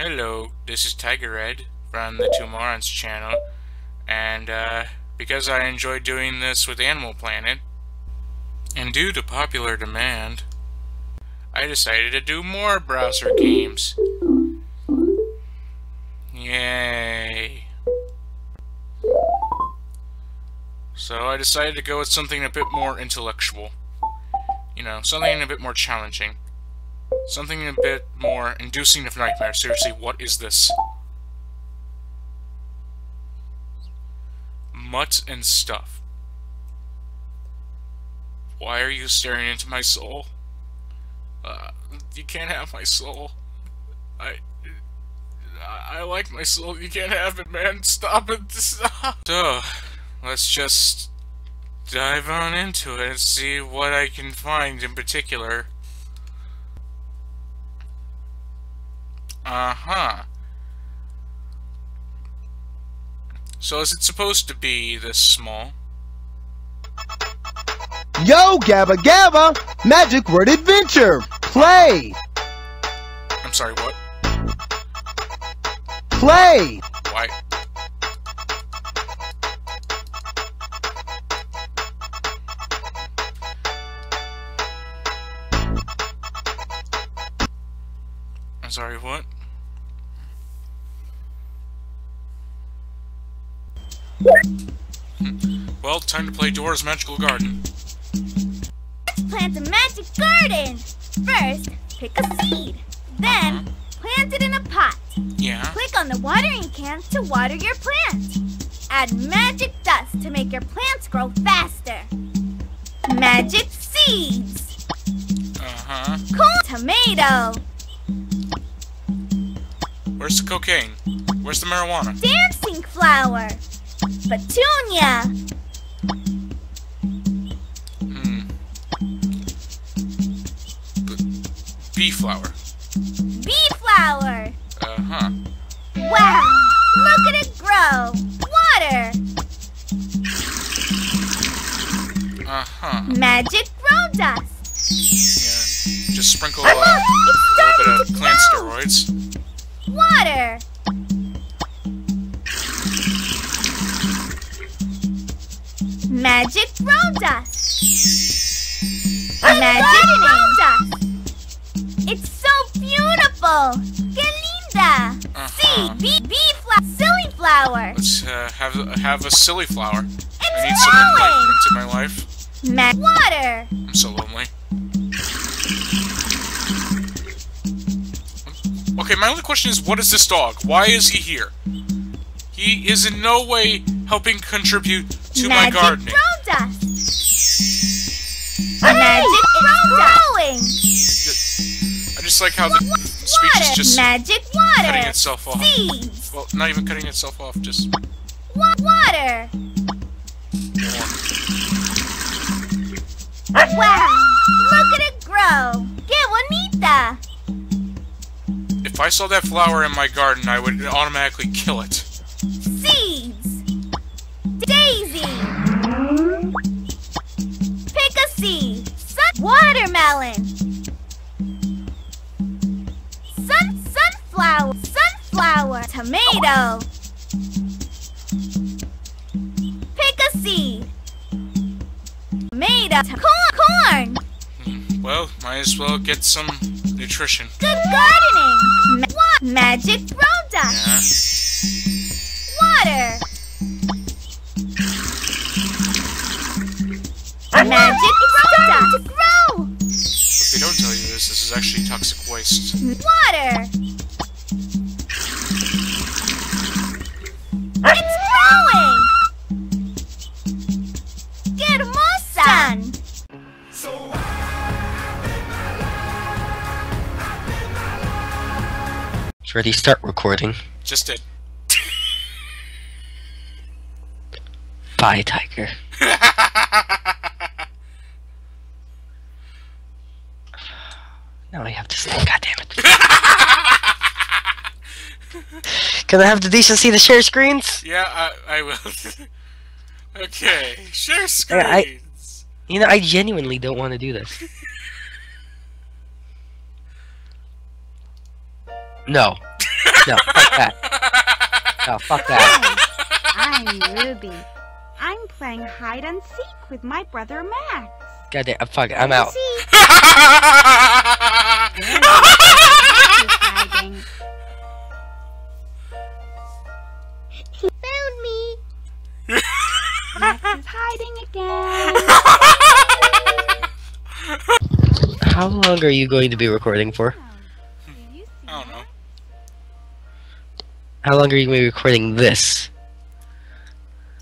Hello, this is Tiger Red from the Two channel, and uh, because I enjoy doing this with Animal Planet, and due to popular demand, I decided to do more browser games. Yay. So I decided to go with something a bit more intellectual. You know, something a bit more challenging. Something a bit more inducing of nightmare. Seriously, what is this? Mutt and stuff. Why are you staring into my soul? Uh, you can't have my soul. I... I like my soul. You can't have it, man. Stop it. Stop. So, let's just dive on into it and see what I can find in particular. Uh-huh. So is it supposed to be this small? Yo, Gabba Gabba! Magic Word Adventure! Play! I'm sorry, what? Play! Well, time to play Dora's Magical Garden. Let's plant a magic garden! First, pick a seed. Then, plant it in a pot. Yeah? Click on the watering can to water your plant. Add magic dust to make your plants grow faster. Magic seeds. Uh-huh. Corn. Tomato. Where's the cocaine? Where's the marijuana? Dancing flower. Petunia. Hmm. B- bee flower. Bee flower. Uh-huh. Wow! Look at it grow! Water! Uh-huh. Magic grow dust! Yeah. Just sprinkle a Look! little bit of plant grow! steroids. Water! Magic grow dust! Magic grow dust! It's so beautiful! Que linda! Uh-huh. See, bee, bee flower, silly flower! Let's uh, have have a silly flower. I need It's some growing! enlightenment in my life. Ma water! I'm so lonely. Okay, my only question is, what is this dog? Why is he here? He is in no way helping contribute to my Magic gardening. grow dust! Magic grow growing! I just like how the speech is just Magic cutting itself off. Seeds! Well, not even cutting itself off, just Wa- water! Wow! Look at it grow! Que bonita! If I saw that flower in my garden, I would automatically kill it. Daisy! Pick a seed! Sun- watermelon! Sun- sunflower! Sunflower! Tomato! Pick a seed! Tomato! Corn! Corn! Well, might as well get some nutrition. Good gardening! Ma- magic grow dust! Yeah. Water! Magic grow dust! Grow! What they don't tell you is this is actually toxic waste. Water! It's growing! ¡Qué hermosa! It's ready, start recording. Just it. Bye, Tiger. Now I have to stay. God damn it. Can I have the decency to share screens? yeah, I, I will. okay, share I- screens. You know, I genuinely don't want to do this. No. No, fuck that. No, fuck that. Hi, I'm Ruby. I'm playing hide and seek with my brother Max. God damn, fuck it, I'm out. See, Max is hiding. Found me. Max is hiding again. How long are you going to be recording for? Do you see I don't know. How long are you going to be recording this?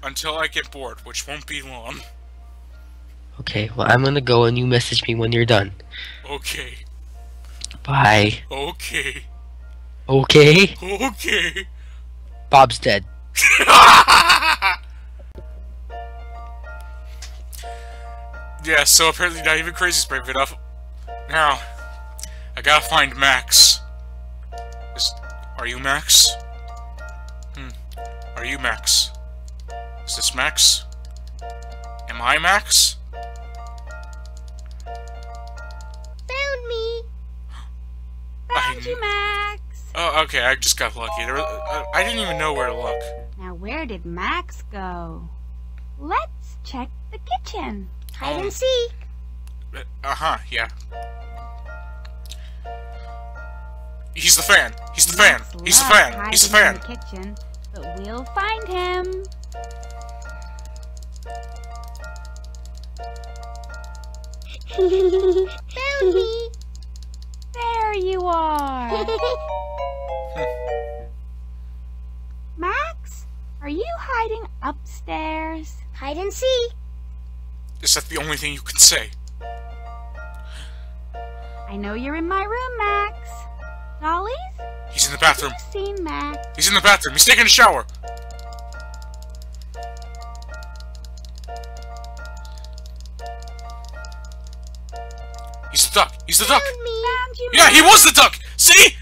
Until I get bored, which won't be long. Okay, well, I'm gonna go and you message me when you're done. Okay. Bye. Okay. Okay? Okay. Bob's dead. yeah, so apparently not even Crazy's brave enough. Now, I gotta find Max. Is, are you Max? Hmm. Are you Max? Is this Max? Am I Max? Found you, Max. Oh, okay, I just got lucky. There, uh, I didn't even know where to look. Now, where did Max go? Let's check the kitchen. Hide Um, and seek. Uh-huh, yeah. He's the fan. He's the fan. He's the fan. He's the fan. In the kitchen, but we'll find him. Found me. There you are. Max, are you hiding upstairs? Hide and seek. Is that the only thing you can say? I know you're in my room, Max. Dollies? He's in the bathroom. You've seen Max. He's in the bathroom. He's taking a shower. He's the duck. He's the duck. Found me. Yeah, he was the duck. See?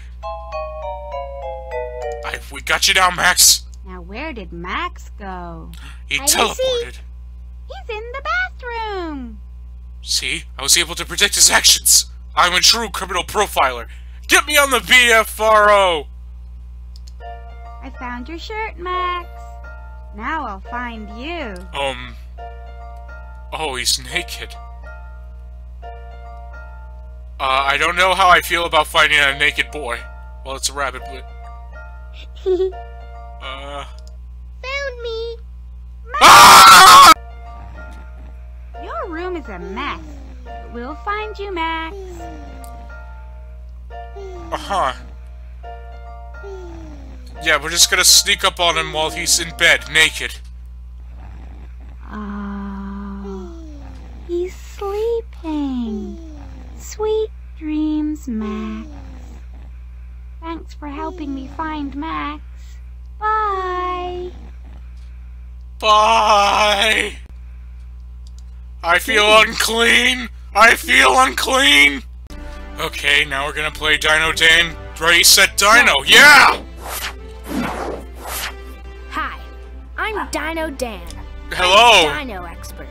I, we got you down, Max. Now, where did Max go? He seek. teleported. He's in the bathroom. See? I was able to predict his actions. I'm a true criminal profiler. Get me on the BFRO. I found your shirt, Max. Now I'll find you. Um. Oh, he's naked. Uh, I don't know how I feel about finding a naked boy. Well, it's a rabbit, but. Uh. Found me. Ah! Your room is a mess. We'll find you, Max. Uh huh. Yeah, we're just gonna sneak up on him while he's in bed, naked. Oh, he's sleeping. Sweet dreams, Max. Thanks for helping me find Max. Bye. Bye! I feel unclean! I feel unclean! Okay, now we're gonna play Dino Dan. Ready, set, Dino! Yeah! Hi, I'm Dino Dan. Hello! Dino expert.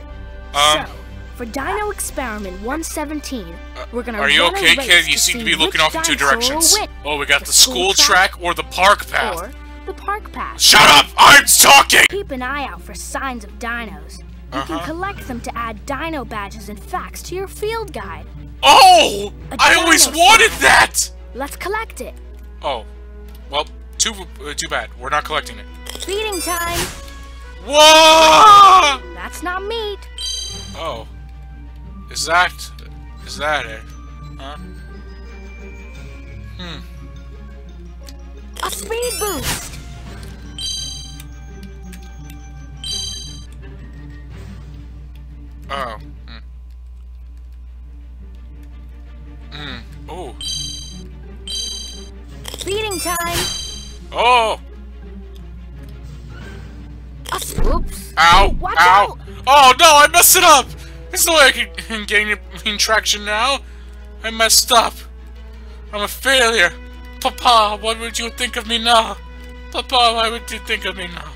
Um, so, for Dino Experiment 117, we're gonna Are you okay, kid? You to seem to be looking off in two directions. Oh, we got the the school school track or the park path. or the park path. Shut up! I'm talking! Keep an eye out for signs of dinos. You Uh-huh. can collect them to add dino badges and facts to your field guide. Oh! I always wanted that! Let's collect it. Oh. Well, too, uh, too bad. We're not collecting it. Feeding time. Whoa! That's not meat. Oh. Is that... Is that it? Huh? Hmm. A speed boost. Oh. Hmm. Hmm. Oh. Feeding time. Oh! Oops. Ow! Watch Ow! out. Oh no, I messed it up! There's no way I can gain traction now. I messed up. I'm a failure. Papa, what would you think of me now? Papa, why would you think of me now?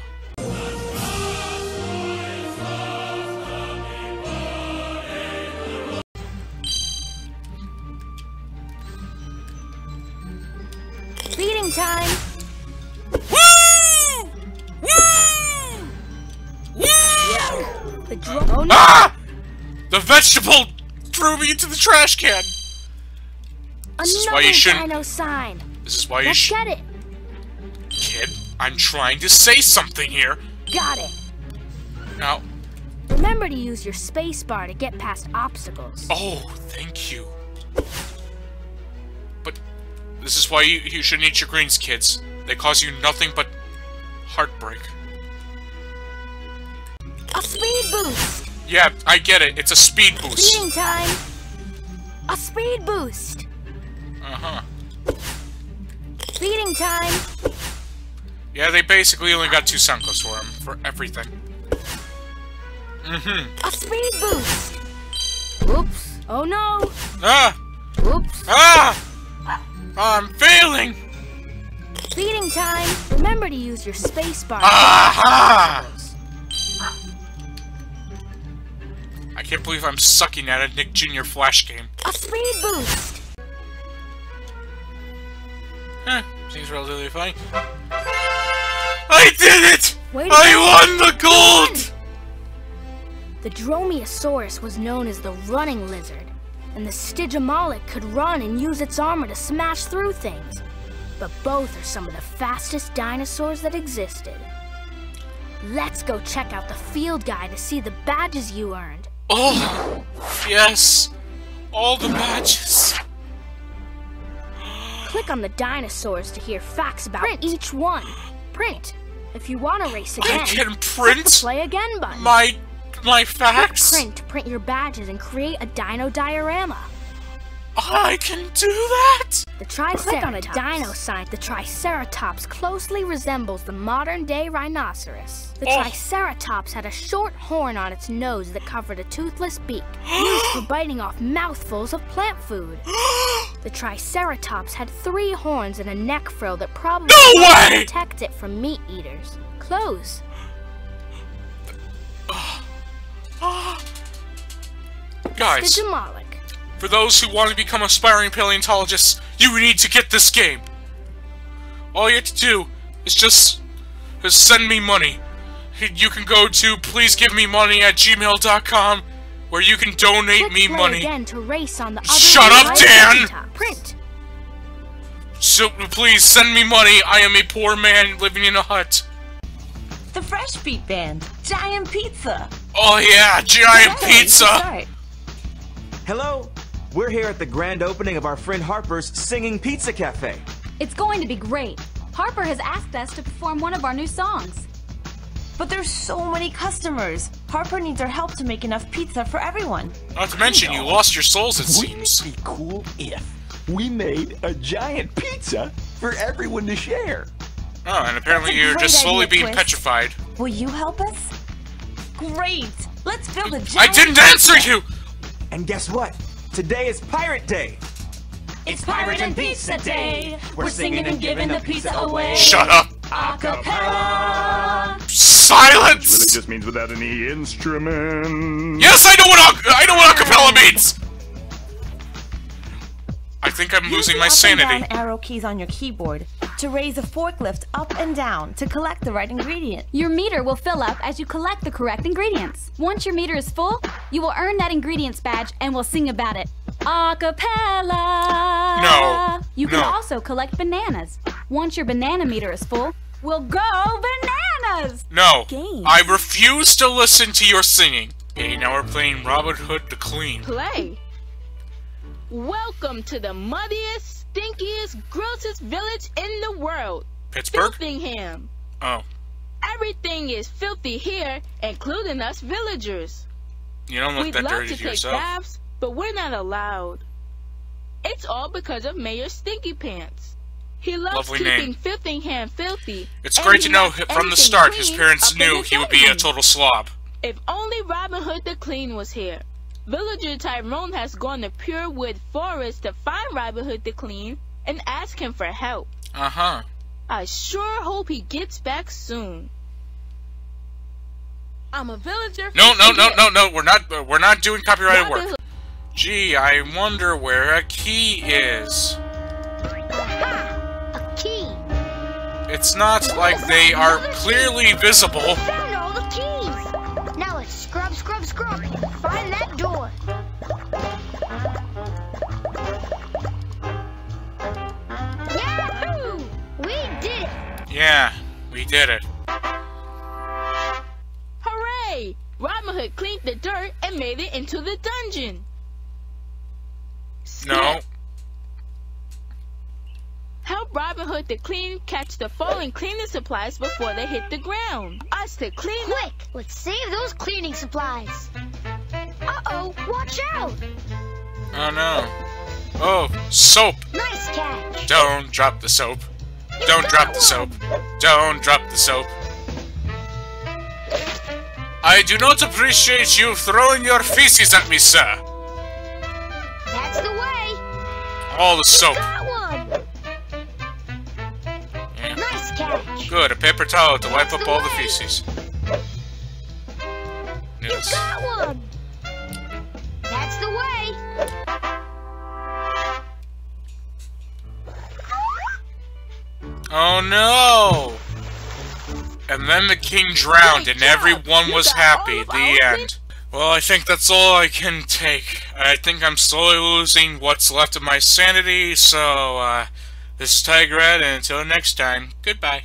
Into the trash can. Another is why you shouldn't- dino sign. This is why you Let's sh- get it. kid. I'm trying to say something here. Got it. Now, Remember to use your space bar to get past obstacles. oh, thank you. But this is why you, you shouldn't eat your greens, kids. They cause you nothing but heartbreak. A speed boost. Yeah, I get it. It's a speed boost. Feeding time. A speed boost. Uh-huh. Feeding time. Yeah, they basically only got two Sunkos for him, for everything. Mm-hmm. A speed boost. Oops. Oh no. Ah! Oops. Ah! I'm failing! Feeding time. Remember to use your space bar. Can't believe I'm sucking at a Nick Jr. Flash game. A speed boost. Huh, seems relatively funny. I did it! Way to I won the gold! The Dromaeosaurus was known as the running lizard, and the Stygimoloch could run and use its armor to smash through things. But both are some of the fastest dinosaurs that existed. Let's go check out the field guide to see the badges you earned. Oh, yes! All the badges! Click on the dinosaurs to hear facts about each one. Print. If you want to race again, I can click the print play again button. my my facts? Print to print your badges and create a dino diorama. I can do that? The Triceratops. Click on a dino sign. The Triceratops closely resembles the modern-day rhinoceros. The Oh. Triceratops had a short horn on its nose that covered a toothless beak, used for biting off mouthfuls of plant food. The Triceratops had three horns and a neck frill that probably No protect it from meat eaters. Close. Ah. Ah. Guys, Stygimoloch. For those who want to become aspiring paleontologists, you need to get this game. All you have to do is just is send me money. You can go to pleasegivememoney at gmail.com where you can donate Click me play money. again to race on the other Shut up, Dan! Print. So please send me money. I am a poor man living in a hut. The Fresh Beat Band, Giant Pizza. Oh yeah, giant Hey, pizza. start. Hello! We're here at the grand opening of our friend Harper's Singing Pizza Cafe. It's going to be great. Harper has asked us to perform one of our new songs. But there's so many customers. Harper needs our help to make enough pizza for everyone. Not to mention, you lost your souls. It seems. Wouldn't it be cool if we made a giant pizza for everyone to share? Oh, and apparently you're just slowly idea, being Twist. petrified. Will you help us? Great! Let's build a giant I didn't answer you. And guess what? Today is Pirate Day! It's Pirate and Pizza Day. We're singing and giving the pizza away. Shut up. Acapella. Silence. Really just means without any instrument. Yes, I know what I know what acapella means. I think I'm Use losing my up sanity. and down arrow keys on your keyboard to raise a forklift up and down to collect the right ingredient. Your meter will fill up as you collect the correct ingredients. Once your meter is full, you will earn that ingredients badge and we'll sing about it. Acapella. No. You can No. also collect bananas. Once your banana meter is full, we'll go bananas. No, Games. I refuse to listen to your singing. Okay, now we're playing Robin Hood the Clean. play. Welcome to the muddiest, stinkiest, grossest village in the world, Pittsburgh? Filthingham. Oh, Everything is filthy here, including us villagers. you don't look We'd that love dirty to to take yourself. baths, but we're not allowed. It's all because of Mayor Stinky Pants. He loves Lovely keeping name. Filthingham filthy. It's great to know from the start his parents knew his he would be a total slob. If only Robin Hood the Clean was here. Villager Tyrone has gone to Pure Wood Forest to find Robin Hood the Clean and ask him for help. Uh huh. I sure hope he gets back soon. I'm a villager. No, no, no, no, no. We're not. uh, We're not doing copyrighted Robin work. Gee, I wonder where a key is. A key. It's not like they are clearly visible. Did it. Hooray! Robin Hood cleaned the dirt and made it into the dungeon. No. Help Robin Hood to Clean catch the fallen cleaning supplies before they hit the ground. Us to clean Quick, let's save those cleaning supplies. Uh-oh, watch out! Oh no. Oh, soap! Nice catch. Don't drop the soap. Don't drop the soap. Don't drop the soap. I do not appreciate you throwing your feces at me, sir. That's the way. All the soap. Got one. Yeah. Nice catch. Good, a paper towel to wipe up all the feces. Yes. Got one. That's the way. Oh no! And then the king drowned and everyone was happy. The end. Well, I think that's all I can take. I think I'm slowly losing what's left of my sanity, so, uh, this is Tiger Red, and until next time, goodbye.